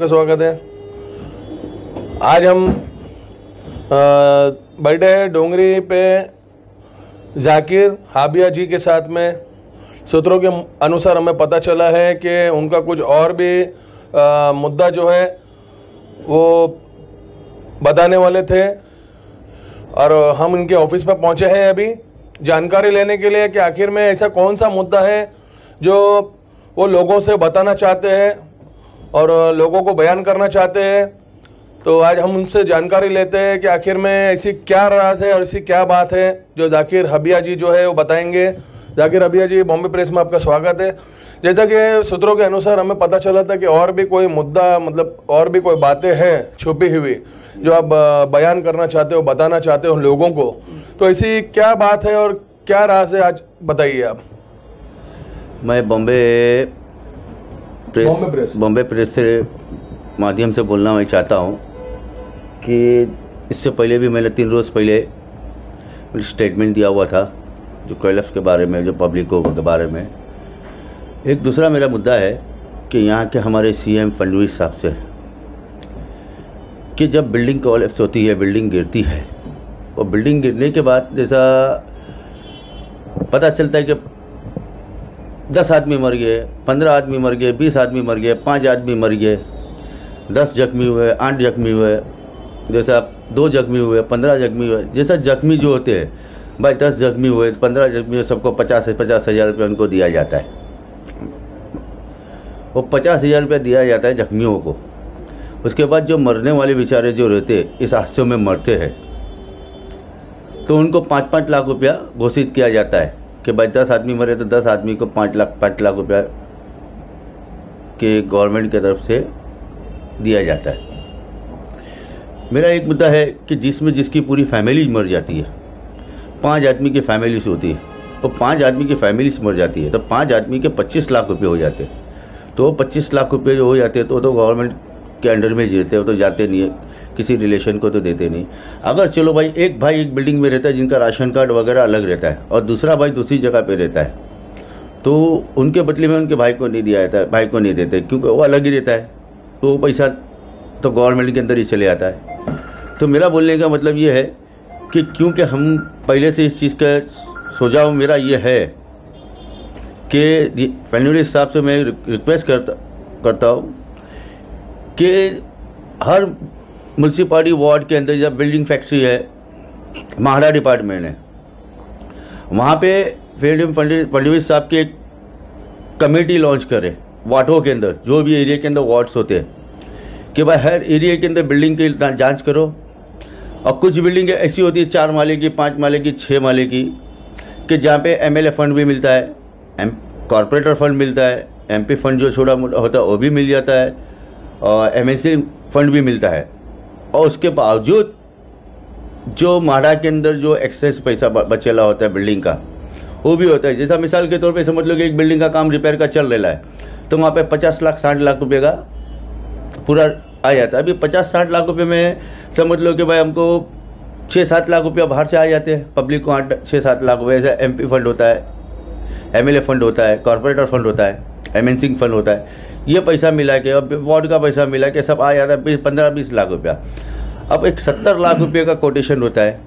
आपका स्वागत है। आज हम हैं डोंगरी पे जाकिर हाबिया जी के साथ में। सूत्रों के अनुसार हमें पता चला है कि उनका कुछ और भी अ, मुद्दा जो है वो बताने वाले थे। और हम इनके ऑफ़िस पर पहुँचे हैं अभी। जानकारी लेने के लिए कि आखिर में ऐसा कौन सा मुद्दा है जो वो लोगों से बताना चाहते हैं। और लोगों को बयान करना चाहते हैं तो आज हम उनसे जानकारी लेते हैं कि आखिर में ऐसी क्या राज है और ऐसी क्या बात है, जो जाकिर हबिया जी जो है वो बताएँगे। जाकिर हबिया जी, बॉम्बे प्रेस में आपका स्वागत है। जैसा कि सूत्रों के अनुसार हमें पता चला था कि और भी कोई मुद्दा मतलब और भी कोई बातें हैं छुपी हुई, जो आप बयान करना चाहते हो, बताना चाहते हो लोगों को। तो ऐसी क्या बात है और क्या राज है, आज बताइए आप। मैं बॉम्बे प्रेस बॉम्बे प्रेस। से माध्यम से बोलना मैं चाहता हूँ कि इससे पहले भी मैंने तीन रोज़ पहले स्टेटमेंट दिया हुआ था जो कैलफ के बारे में जो पब्लिको के बारे में एक दूसरा मेरा मुद्दा है कि यहाँ के हमारे सीएम फडणवीस साहब से कि जब बिल्डिंग कोलेप्स होती है बिल्डिंग गिरती है और बिल्डिंग गिरने के बाद जैसा पता चलता है कि दस आदमी मर गए, पंद्रह आदमी मर गए, बीस आदमी मर गए, पाँच आदमी मर गए, दस जख्मी हुए, आठ जख्मी हुए, जैसा दो जख्मी हुए, पंद्रह जख्मी हुए, जैसा जख्मी जो होते हैं, भाई दस जख्मी हुए, पंद्रह जख्मी हुए, सबको पचास पचास हज़ार रुपये उनको दिया जाता है। वो पचास हज़ार रुपया दिया जाता है जख्मियों को। उसके बाद जो मरने वाले बेचारे जो रहते इस हादसों में मरते हैं तो उनको पाँच पाँच लाख रुपया घोषित किया जाता है। कि भाई दस आदमी मरे तो दस आदमी को पाँच लाख पाँच लाख रुपया के गवर्नमेंट की तरफ़ से दिया जाता है। मेरा एक मुद्दा है कि जिसमें जिसकी पूरी फैमिली मर जाती है, पाँच आदमी की फैमिली से होती है तो पाँच आदमी की फैमिली से मर जाती है तो पाँच आदमी के पच्चीस लाख रुपए हो जाते हैं। तो पच्चीस लाख रुपये जो हो जाते हैं तो तो गवर्नमेंट के अंडर में जीते हो तो जाते नहीं है। किसी रिलेशन को तो देते नहीं। अगर चलो भाई, एक भाई एक बिल्डिंग में रहता है जिनका राशन कार्ड वगैरह अलग रहता है और दूसरा भाई दूसरी जगह पे रहता है तो उनके बदले में उनके भाई को नहीं दिया जाता, भाई को नहीं देते, क्योंकि वो अलग ही रहता है। तो वो पैसा तो गवर्नमेंट के अंदर ही चले जाता है। तो मेरा बोलने का मतलब ये है कि क्योंकि हम पहले से इस चीज़ का सुझाव मेरा ये है कि फडनवीस साहब से मैं रिक्वेस्ट करता करता हूँ कि हर म्यूनसिपाली वार्ड के अंदर जब बिल्डिंग फैक्ट्री है, महाड़ा डिपार्टमेंट है, वहाँ पे फ़ील्ड फडनवीस साहब की एक कमेटी लॉन्च करे, वार्डों के अंदर, जो भी एरिया के अंदर वार्ड्स होते हैं, कि भाई हर एरिया के अंदर बिल्डिंग की जाँच करो, और कुछ बिल्डिंगें ऐसी होती है, चार माले की, पाँच माले की छः माले की, कि जहाँ पे एमएलए फंड भी मिलता है एम कॉरपोरेटर फंड मिलता है एमपी फंड जो छोटा मोटा होता है, वो भी मिल जाता है, और एमएनसी फंड भी मिलता है। और उसके बावजूद जो माड़ा के अंदर जो एक्सेस पैसा बचेला होता है बिल्डिंग का, वो भी होता है। जैसा मिसाल के तौर पे समझ लो कि एक बिल्डिंग का काम रिपेयर का चल रहा है तो वहाँ पे पचास लाख, साठ लाख रुपए का पूरा आ जाता है। अभी पचास, साठ लाख रुपए में समझ लो कि भाई हमको छः, सात लाख रुपया बाहर से आ जाते हैं। पब्लिक को आठ छः, सात लाख रुपये ऐसा एम फंड होता है एम फंड होता है कॉरपोरेटर फंड होता है एम फंड होता है। ये पैसा मिला के अब वार्ड का पैसा मिला के सब आ जाता है बीस पंद्रह बीस लाख रुपया। अब एक सत्तर लाख रुपये का कोटेशन होता है।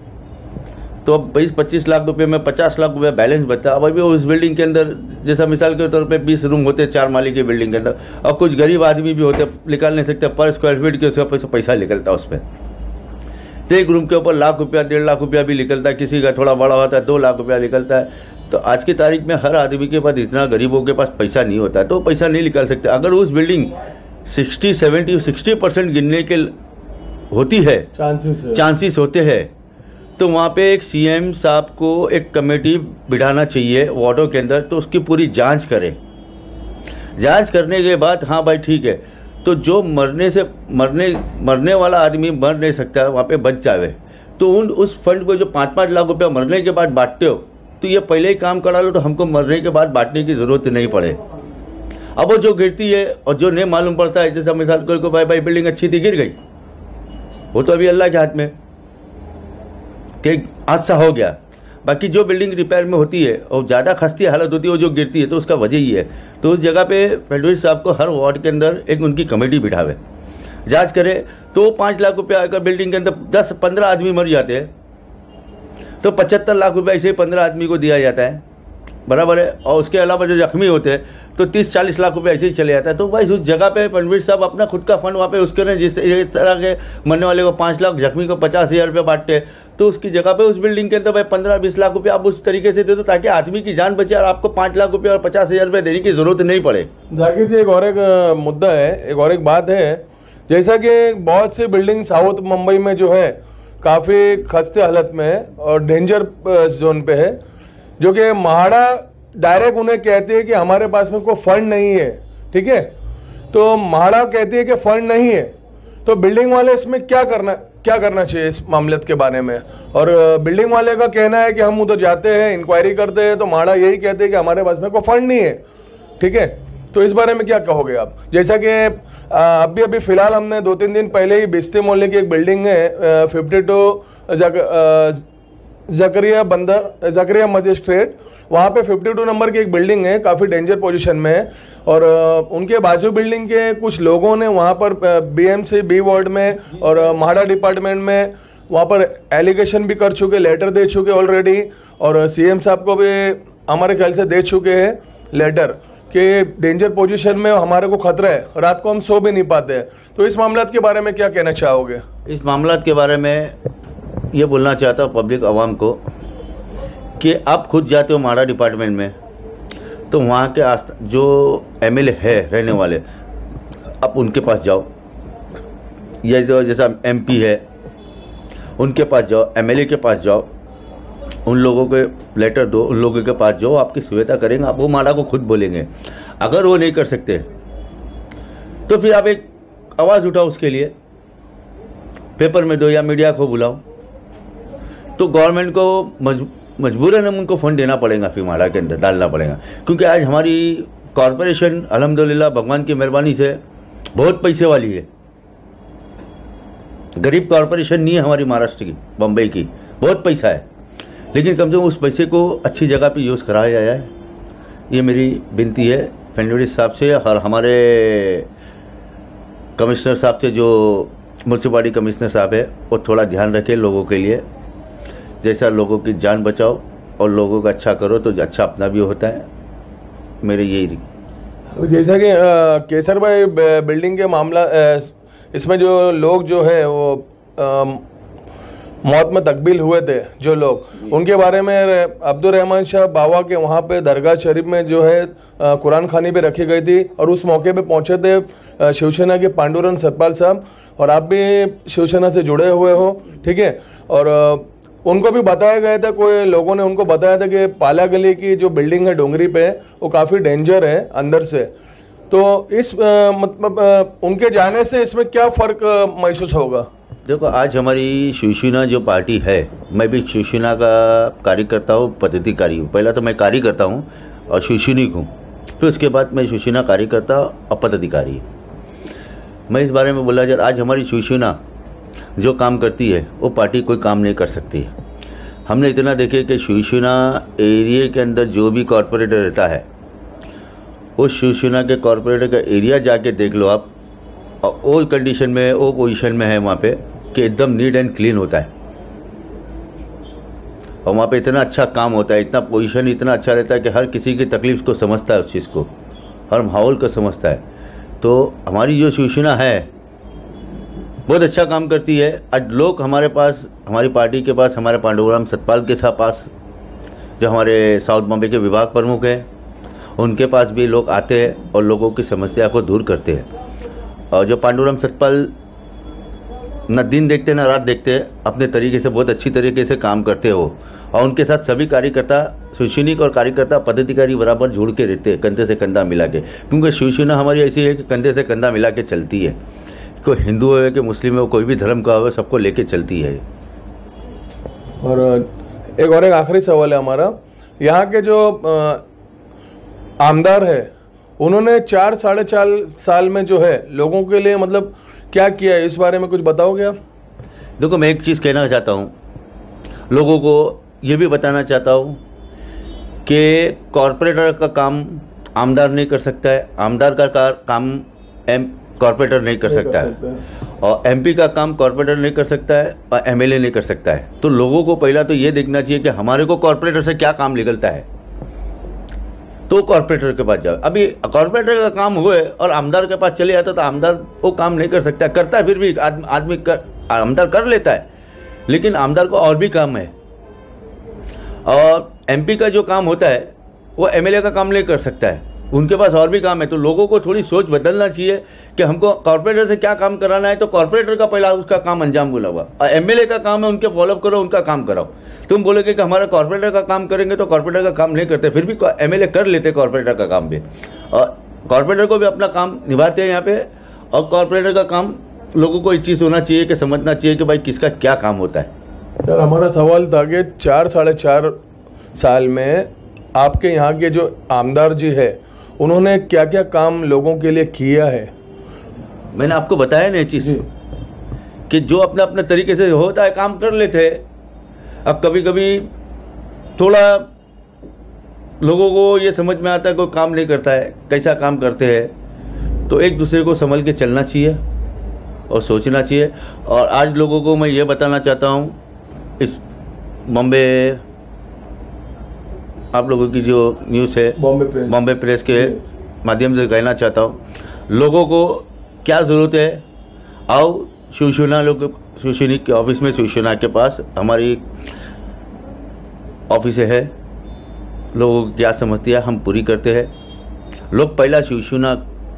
तो अब बीस पच्चीस लाख रुपए में पचास लाख रुपए बैलेंस बचता है। अब अभी उस बिल्डिंग के अंदर जैसा मिसाल के तौर पे बीस रूम होते हैं चार माली की बिल्डिंग के अंदर और कुछ गरीब आदमी भी होते निकाल नहीं सकते पर स्क्वायर फीट के उसका पैसा पैसा निकलता है उसमें। तो एक रूम के ऊपर लाख रुपया डेढ़ लाख रुपया भी निकलता है किसी का थोड़ा बड़ा होता है दो लाख रुपया निकलता है। तो आज की तारीख में हर आदमी के पास इतना गरीबों के पास पैसा नहीं होता तो पैसा नहीं निकाल सकते। अगर उस building sixty seventy sixty percent गिनने के होती है चांसेस चांसेस होते हैं तो वहाँ पे एक सीएम साहब को एक कमेटी बिठाना चाहिए वार्डों के अंदर तो उसकी पूरी जाँच करे। जाँच करने के बाद हाँ भाई ठीक है तो जो मरने से मरने मरने वाला आदमी मर नहीं सकता वहाँ पे बच जावे। तो उन उस फंड को जो पाँच पाँच लाख रुपया मरने के बाद बांटते हो तो ये पहले ही काम करा लो तो हमको मरने के बाद बांटने की ज़रूरत नहीं पड़े। अब वो जो गिरती है और जो नहीं मालूम पड़ता है, जैसे मिसाल को भाई भाई बिल्डिंग अच्छी थी, गिर गई। वो तो अभी अल्लाह के हाथ में। कि हादसा हो गया। बाकी जो बिल्डिंग रिपेयर में होती है और ज़्यादा खस्ती हालत होती है, वो जो गिरती है तो उसका वजह ही है। तो उस जगह पे फडणवीस साहब को हर वार्ड के अंदर एक उनकी कमेटी बिठावे। जाँच करे तो पाँच लाख रुपया अगर बिल्डिंग के अंदर दस पंद्रह आदमी मर जाते हैं। तो पचहत्तर लाख रुपया ऐसे ही पंद्रह आदमी को दिया जाता है। बराबर है? और उसके अलावा जो जख्मी होते हैं तो तीस चालीस लाख रुपए ऐसे ही चले जाता है। तो भाई, उस जगह पे फडणवीर साहब अपना खुद का फंड वहाँ पे उसके ने जिस तरह के मरने वाले को पाँच लाख, जख्मी को पचास हज़ार रुपये बांटते तो उसकी जगह पे उस बिल्डिंग के अंदर भाई पंद्रह बीस लाख रुपये आप उस तरीके से दे दो ताकि आदमी की जान बचे और आपको पाँच लाख रुपये और पचास हज़ार रुपये देने की ज़रूरत नहीं पड़े। जाकिर जी, एक और एक मुद्दा है, एक और एक बात है। जैसा कि बहुत सी बिल्डिंग साउथ मुंबई में जो है काफ़ी खस्ते हालत में है और डेंजर जोन पे है, जो कि महाड़ा डायरेक्ट उन्हें कहती है कि हमारे पास में कोई फंड नहीं है, ठीक है? तो महाड़ा कहती है कि फंड नहीं है तो बिल्डिंग वाले इसमें क्या करना क्या करना चाहिए इस मामले के बारे में? और बिल्डिंग वाले का कहना है कि हम उधर जाते हैं इंक्वायरी करते हैं तो महाड़ा यही कहते हैं कि हमारे पास में कोई फंड नहीं है, ठीक है? तो इस बारे में क्या कहोगे आप? जैसा कि अभी अभी फ़िलहाल हमने दो तीन दिन पहले ही बिस्ते मोहल्ले की एक बिल्डिंग है फिफ्टी टू जकरिया बंदर, जकरिया मजिस्ट्रेट वहाँ पे 52 नंबर की एक बिल्डिंग है, काफ़ी डेंजर पोजीशन में है। और उनके बाजू बिल्डिंग के कुछ लोगों ने वहाँ पर बीएमसी बी वार्ड में और महाड़ा डिपार्टमेंट में वहाँ पर एलिगेशन भी कर चुके लेटर दे चुके ऑलरेडी और सीएम साहब को भी हमारे ख्याल से दे चुके हैं लेटर कि डेंजर पोजीशन में हमारे को खतरा है, रात को हम सो भी नहीं पाते तो इस मामला के बारे में क्या कहना चाहोगे? इस मामला के बारे में ये बोलना चाहता हूँ पब्लिक आवाम को कि आप खुद जाते हो माड़ा डिपार्टमेंट में तो वहाँ के जो एमएलए है, रहने वाले, आप उनके पास जाओ। या जो जैसा एमपी है, उनके पास जाओ एमएलए के पास जाओ। उन लोगों के लेटर दो उन लोगों के पास जो आपकी सुविधा करेंगे आप वो माड़ा को खुद बोलेंगे। अगर वो नहीं कर सकते तो फिर आप एक आवाज़ उठाओ उसके लिए पेपर में दो या मीडिया को बुलाओ। तो गवर्नमेंट को मज, मजबूरन उनको फंड देना पड़ेगा फिर माड़ा के अंदर डालना पड़ेगा। क्योंकि आज हमारी कॉरपोरेशन अल्हम्दुलिल्लाह भगवान की मेहरबानी से बहुत पैसे वाली है। गरीब कॉरपोरेशन नहीं है हमारी महाराष्ट्र की बम्बई की बहुत पैसा है। लेकिन कम से कम उस पैसे को अच्छी जगह पे यूज़ कराया जाए। ये मेरी विनती है फडणवीस साहब से और हमारे कमिश्नर साहब से जो म्यूनसिपाली कमिश्नर साहब है वो थोड़ा ध्यान रखें लोगों के लिए। जैसा लोगों की जान बचाओ और लोगों का अच्छा करो तो अच्छा अपना भी होता है। मेरे यही जैसा कि केसर भाई बिल्डिंग के मामला इसमें जो लोग जो है वो अम, मौत में तकबील हुए थे जो लोग। उनके बारे में अब्दुल रहमान शाह बाबा के वहाँ पे दरगाह शरीफ में जो है कुरान खानी भी रखी गई थी और उस मौके पे पहुँचे थे शिवसेना के पांडुरंग सतपाल साहब। और आप भी शिवसेना से जुड़े हुए हो ठीक है? और उनको भी बताया गया था कोई लोगों ने उनको बताया था कि पाला गली की जो बिल्डिंग है डोंगरी पे वो काफ़ी डेंजर है अंदर से। तो इस मतलब उनके जाने से इसमें क्या फ़र्क महसूस होगा? देखो, आज हमारी शिवसेना जो पार्टी है, मैं भी शिवसेना का कार्यकर्ता हूँ, पदाधिकारी हूँ। पहला तो मैं कार्यकर्ता हूँ और शिवसैनिक हूँ। फिर उसके बाद मैं शिवसेना कार्यकर्ता और पदाधिकारी मैं इस बारे में बोला जाए आज हमारी शिवसेना जो काम करती है, वो पार्टी कोई काम नहीं कर सकती है। हमने इतना देखे कि शिवसेना एरिए के अंदर जो भी कॉरपोरेटर रहता है उस शिवसेना के कॉरपोरेटर का एरिया जाके देख लो आप, और वो कंडीशन में वो पोजीशन में है वहाँ पे। कि एकदम नीट एंड क्लीन होता है। और वहाँ पे इतना अच्छा काम होता है, इतना पोजीशन इतना अच्छा रहता है कि हर किसी की तकलीफ़ को समझता है उस चीज़ को, हर माहौल को समझता है। तो हमारी जो शिवसेना है, बहुत अच्छा काम करती है। आज लोग हमारे पास, हमारी पार्टी के पास, हमारे पांडुराम सतपाल के साथ पास, जो हमारे साउथ बॉम्बे के विभाग प्रमुख हैं, उनके पास भी लोग आते हैं और लोगों की समस्या को दूर करते हैं। और जो पांडुराम सतपाल न दिन देखते, ना रात देखते, अपने तरीके से, बहुत अच्छी तरीके से काम करते हो। और उनके साथ सभी कार्यकर्ता, शिवसैनिक और कार्यकर्ता पदाधिकारी बराबर जुड़ के रहते हैं, कंधे से कंधा मिला के। क्योंकि शिवसेना हमारी ऐसी है कि कंधे से कंधा मिला के चलती है। कोई हिंदू हो कि मुस्लिम हो, कोई भी धर्म का हो, सबको लेके चलती है। और, एक और एक आखिरी सवाल है हमारा। यहाँ के जो आमदार है, उन्होंने चार, साढ़े चार साल में जो है, लोगों के लिए मतलब क्या किया है? इस बारे में कुछ बताओगे आप? देखो मैं एक चीज़ कहना चाहता हूँ। लोगों को ये भी बताना चाहता हूँ कि कॉरपोरेटर का काम आमदार नहीं कर सकता है। आमदार का काम एम कॉरपोरेटर नहीं कर सकता है। और एमपी का काम कॉरपोरेटर नहीं कर सकता है और एमएलए नहीं कर सकता है। तो लोगों को पहला तो ये देखना चाहिए कि हमारे को कॉरपोरेटर से क्या काम निकलता है। तो कॉरपोरेटर के पास जाओ। अभी कॉरपोरेटर का काम हुए और आमदार के पास चले जाता तो आमदार वो काम नहीं कर सकता। करता है फिर भी आदमी कर, आमदार कर लेता है। लेकिन आमदार को और भी काम है। और एमपी का जो काम होता है, वो एमएलए का काम नहीं कर सकता है। उनके पास और भी काम है तो लोगों को थोड़ी सोच बदलना चाहिए कि हमको कॉर्पोरेटर से क्या काम कराना है तो कॉर्पोरेटर का पहला उसका काम अंजाम बोला हुआ। और एमएलए का काम है, उनके फॉलोअप करो, उनका काम कराओ। तुम बोलोगे कि हमारा कॉर्पोरेटर का काम करेंगे तो कॉर्पोरेटर का काम नहीं करते, फिर भी एमएलए कर लेते कॉर्पोरेटर का काम भी। और कॉर्पोरेटर को भी अपना काम निभाते हैं यहाँ पे, और कॉरपोरेटर का काम लोगों को एक चीज़ होना चाहिए कि समझना चाहिए कि भाई किसका क्या काम होता है। सर, हमारा सवाल था कि चार, साढ़े चार साल में आपके यहाँ के जो आमदार जी है उन्होंने क्या क्या काम लोगों के लिए किया है? मैंने आपको बताया ना चीज़। कि जो अपने अपने तरीके से होता है काम कर लेते हैं। अब कभी कभी थोड़ा लोगों को ये समझ में आता है कोई काम नहीं करता है कैसा काम करते हैं। तो एक दूसरे को संभल के चलना चाहिए और सोचना चाहिए। और आज लोगों को मैं ये बताना चाहता हूँ इस बॉम्बे आप लोगों की जो न्यूज़ है बॉम्बे प्रेस बॉम्बे प्रेस के माध्यम से कहना चाहता हूँ लोगों को क्या ज़रूरत है? आओ शिवसेना लोग शिवसेना के ऑफ़िस में शिवसेना के पास हमारी ऑफ़िस है। लोगों को क्या समझती है हम पूरी करते हैं। लोग पहला शिवसेना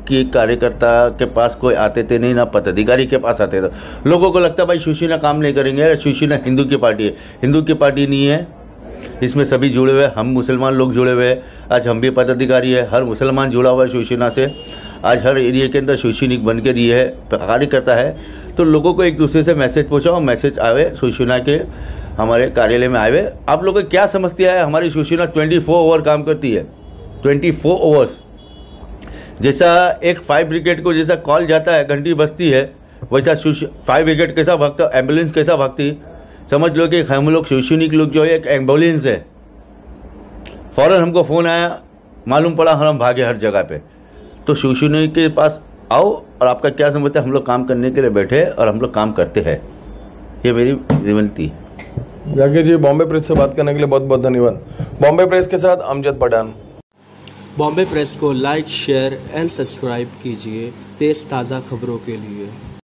की कार्यकर्ता के पास कोई आते थे नहीं ना पदाधिकारी के पास आते थे। लोगों को लगता भाई शिवसेना काम नहीं करेंगे शिवसेना हिंदू की पार्टी है। हिंदू की पार्टी नहीं है। इसमें सभी जुड़े हुए हम मुसलमान लोग जुड़े हुए हैं। आज हम भी पदाधिकारी है। हर मुसलमान जुड़ा हुआ है शिवसेना से। आज हर एरिया के अंदर शिवसैनिक बन के दिए है, कार्य करता है। तो लोगों को एक दूसरे से मैसेज पहुँचाओ, मैसेज आवे, शिवसेना के हमारे कार्यालय में आए आप लोग क्या समझती है? हमारी शिवसेना ट्वेंटी फोर ओवर काम करती है। ट्वेंटी फोर ओवर्स जैसा एक फायर ब्रिगेड को जैसा कॉल जाता है, घंटी बजती है, वैसा फायर ब्रिगेड कैसा भागता एंबुलेंस कैसा भागती। समझ लो कि हम लोग शिवसैनिक लोग जो है एक एंबुलेंस है। फ़ौरन हमको फ़ोन आया मालूम पड़ा हम भागे हर जगह पे। तो शिवसैनिक के पास आओ और आपका क्या समझते हैं हम लोग काम करने के लिए बैठे और हम लोग काम करते हैं। ये मेरी विनती है। जी बॉम्बे प्रेस से बात करने के लिए बहुत बहुत धन्यवाद। बॉम्बे प्रेस के साथ अमजद पठान। बॉम्बे प्रेस को लाइक शेयर एंड सब्सक्राइब कीजिए तेज़ ताज़ा खबरों के लिए।